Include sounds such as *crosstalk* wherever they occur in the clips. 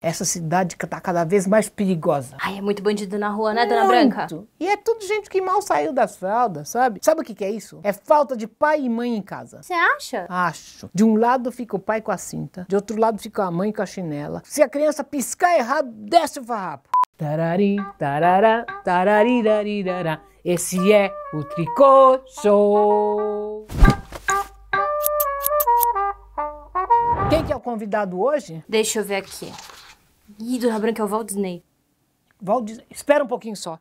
Essa cidade que tá cada vez mais perigosa. Ai, é muito bandido na rua, né, dona Branca? Muito. E é tudo gente que mal saiu das fraldas, sabe? Sabe o que, que é isso? É falta de pai e mãe em casa. Você acha? Acho. De um lado fica o pai com a cinta, de outro lado fica a mãe com a chinela. Se a criança piscar errado, desce o farrapo. Tarari, tarará, tararirarirará. Esse é o Tricô Show. Quem que é o convidado hoje? Deixa eu ver aqui. Ih, dona Branca, é o Walt Disney. Valdir, espera um pouquinho só.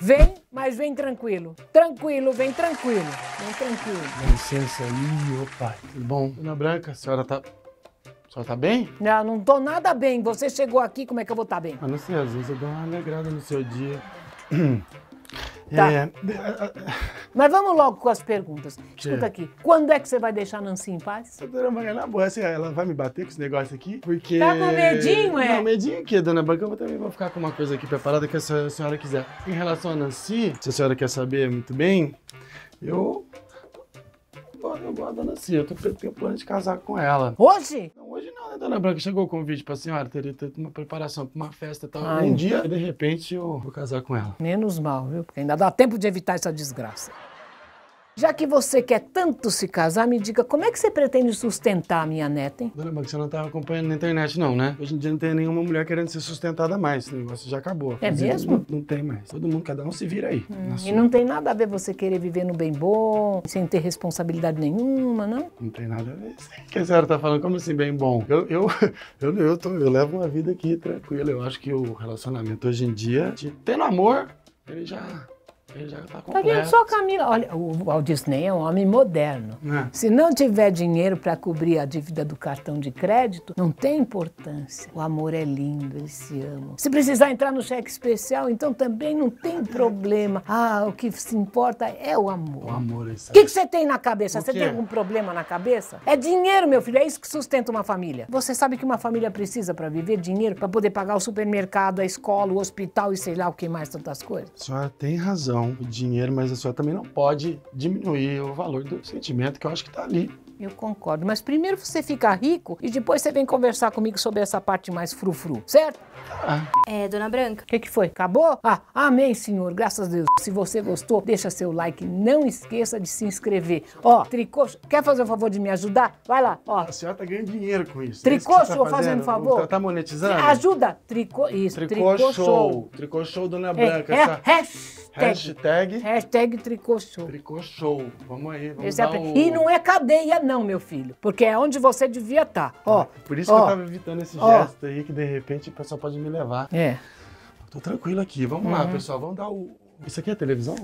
Vem, mas vem tranquilo. Tranquilo, vem tranquilo. Vem tranquilo. Dá licença aí, opa, tudo bom? Dona Branca, a senhora tá. A senhora tá bem? Não, não tô nada bem. Você chegou aqui, como é que eu vou estar bem? Ah, não sei, às vezes eu dou uma alegrada no seu dia. *clears throat* Tá. É, a- a- Mas vamos logo com as perguntas. Escuta aqui. Quando é que você vai deixar Nancy em paz? a dona Branca, na boa, assim, ela vai me bater com esse negócio aqui? Porque. Tá com medinho, é? Não, medinho o quê, dona Branca? Eu também vou ficar com uma coisa aqui preparada que a senhora, a quiser. Em relação a Nancy, se a senhora quer saber muito bem, eu. Eu gosto da Nancy, eu tenho plano de casar com ela. Hoje? Hoje não, né, dona Branca? Chegou o convite pra senhora, teria ter uma preparação pra uma festa e tal. Ai. Um dia, de repente, eu vou casar com ela. Menos mal, viu? Porque ainda dá tempo de evitar essa desgraça. Já que você quer tanto se casar, me diga como é que você pretende sustentar a minha neta, hein? Dona Branca, você não tava acompanhando na internet, não, né? Hoje em dia não tem nenhuma mulher querendo ser sustentada mais. Esse negócio já acabou. É mesmo? Não, não tem mais. Todo mundo, cada um se vira aí. na E não tem nada a ver você querer viver no bem bom, sem ter responsabilidade nenhuma, não? Não tem nada a ver. O que a senhora tá falando? Como assim, bem bom? Eu, eu, *laughs* eu, eu, tô- eu levo uma vida aqui tranquila. Eu acho que o relacionamento hoje em dia, de tendo amor, ele já, ele já tá Tá vendo só, Camila? Olha, o Walt Disney é um homem moderno. Né? Se não tiver dinheiro para cobrir a dívida do cartão de crédito, não tem importância. O amor é lindo, eles se amam. Se precisar entrar no cheque especial, então também não tem problema. Ah, o que se importa é o O amor. amor é isso. O que, que você tem na cabeça? Você tem algum problema na cabeça? É dinheiro, meu filho. É isso que sustenta uma família. Você sabe que uma família precisa para viver dinheiro, para poder pagar o supermercado, a escola, o hospital e sei lá o que mais, tantas coisas. A senhora tem razão, dinheiro, mas a senhora também não pode diminuir o valor do sentimento que eu acho que tá ali. Eu concordo, mas primeiro você fica rico e depois você vem conversar comigo sobre essa parte mais frufru, certo? É, dona Branca. O que, que foi? Acabou? Ah, amém, senhor, graças a Deus. Se você gostou, deixa seu like, não esqueça de se inscrever. Ó, tricô, quer fazer o favor de me ajudar? Vai lá, ó. A senhora tá ganhando dinheiro com isso. Tricô É isso você show, fazendo favor. Tá, tá monetizando? Ajuda, tricô, isso, Tricô, show. Tricô show, dona É, Branca. é, essa- hashtag, Hashtag hashtag tricô show. Tricô show. Vamos aí, vamos Esse é dar o... E não é cadeia não, meu filho, porque é onde você devia estar. Ó, Por isso ó. que eu tava evitando esse Ó. gesto aí, que de repente o pessoal pode me levar. É. Tô tranquilo aqui. Vamos Uhum. lá, pessoal. Vamos dar o... Isso aqui é televisão?